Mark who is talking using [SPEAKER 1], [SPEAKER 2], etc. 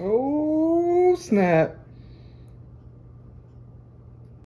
[SPEAKER 1] Oh, snap.